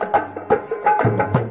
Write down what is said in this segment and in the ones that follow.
के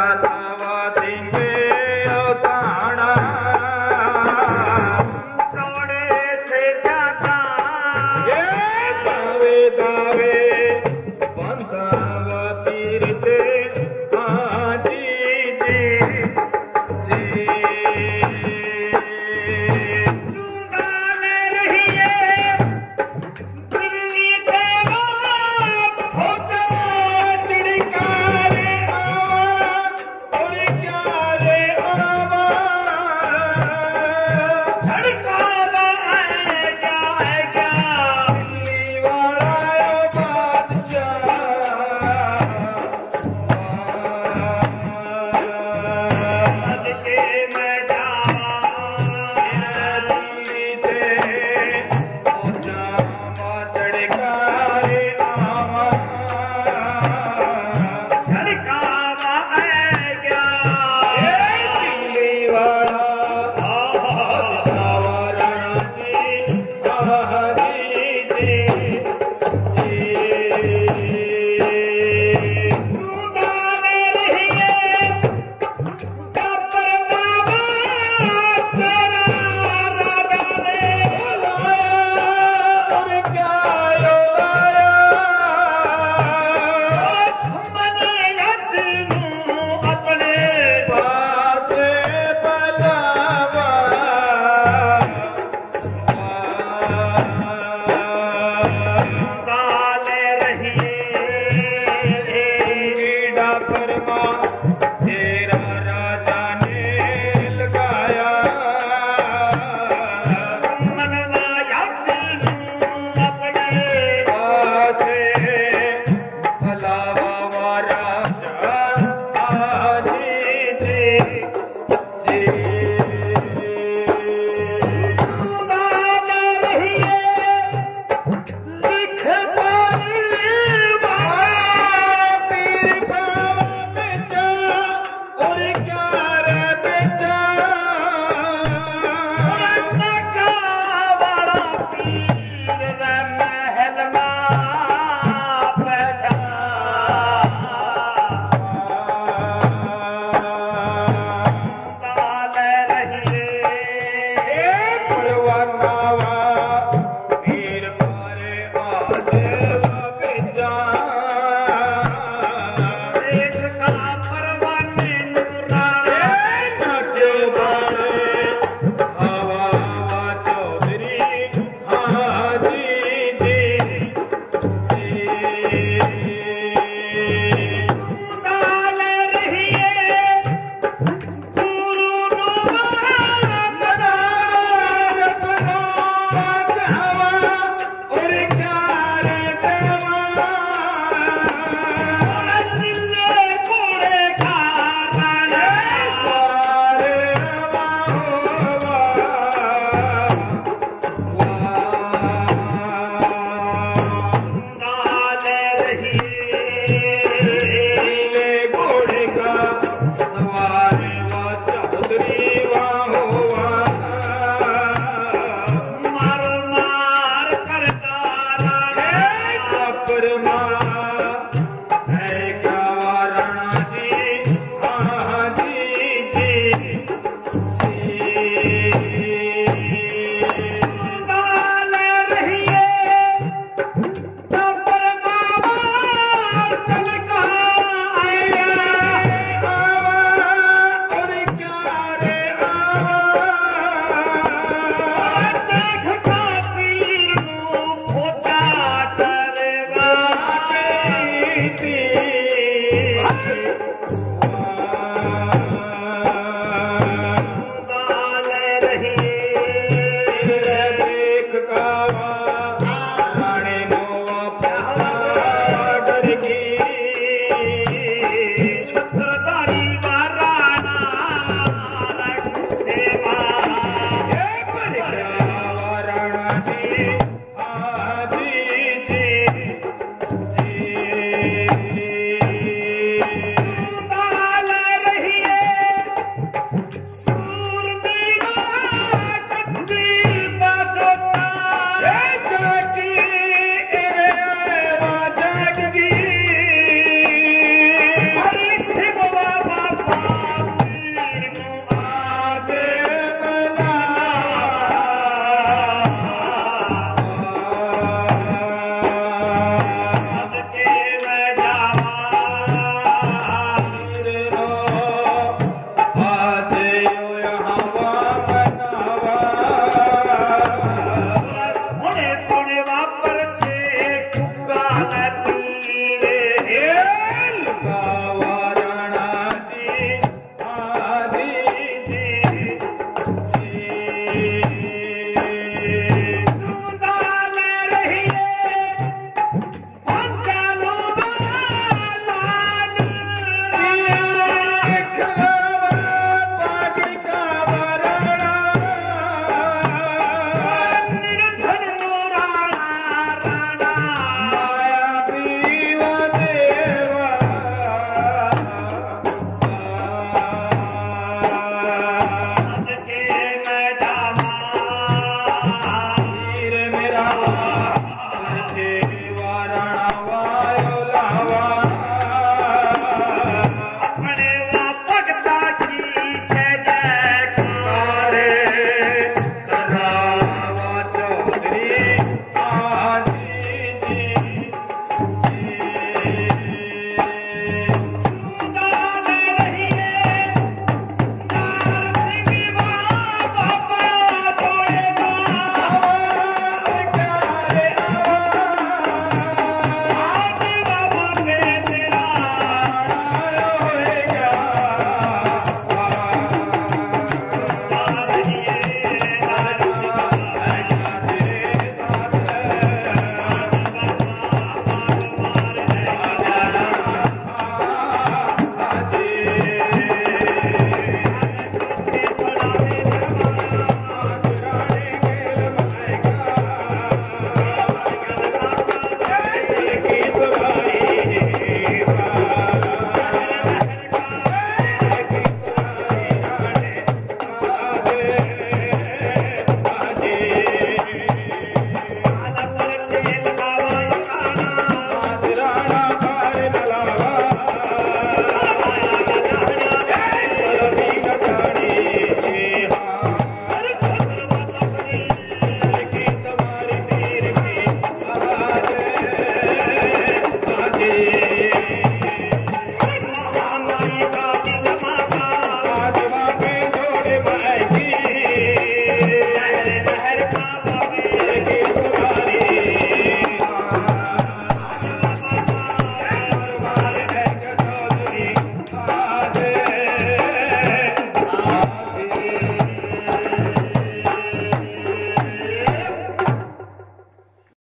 nada. गणपति